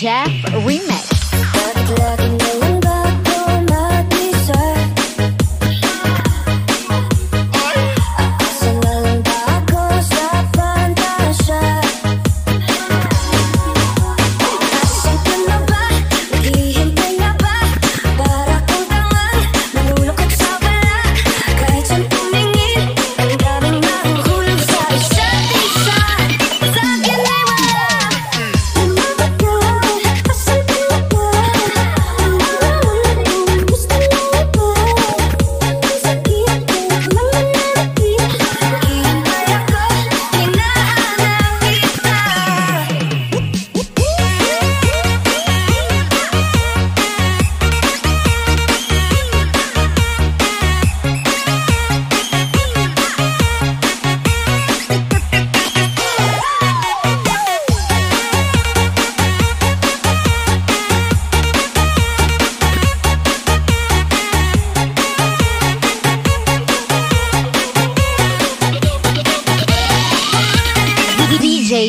Jeff remix.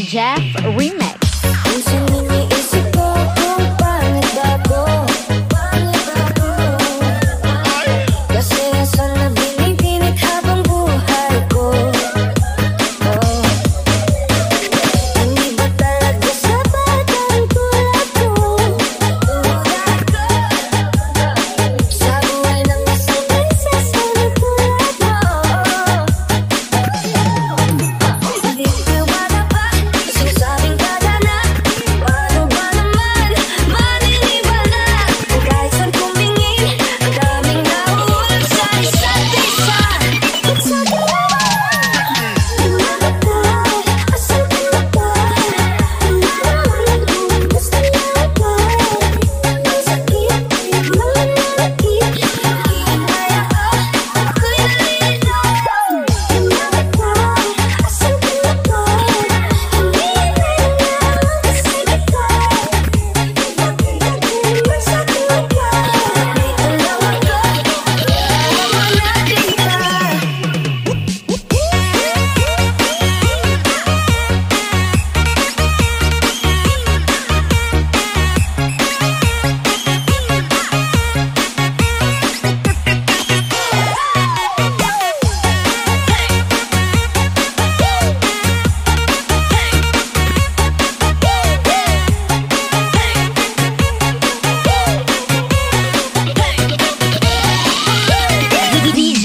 Jeff Remix.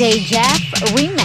Hey Jeff Remix.